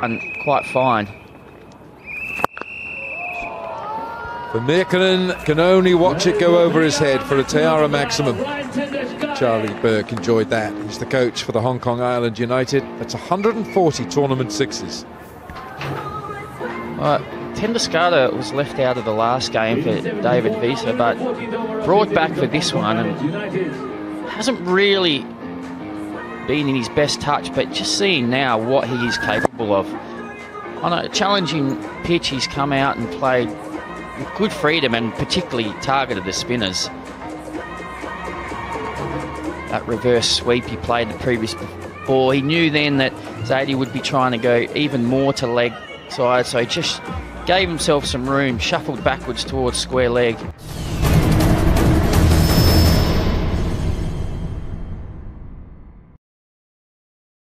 and quite fine. Vermeerkenen can only watch it go over his head for a tiara maximum. Charlie Burke enjoyed that. He's the coach for the Hong Kong Island United. That's 140 tournament sixes. Well, ten Doeschate was left out of the last game for David Wiese, but brought back for this one and hasn't really been in his best touch, but just seeing now what he is capable of. On a challenging pitch, he's come out and played with good freedom and particularly targeted the spinners. That reverse sweep he played the previous ball, he knew then that Zadie would be trying to go even more to leg side, so he just gave himself some room, shuffled backwards towards square leg.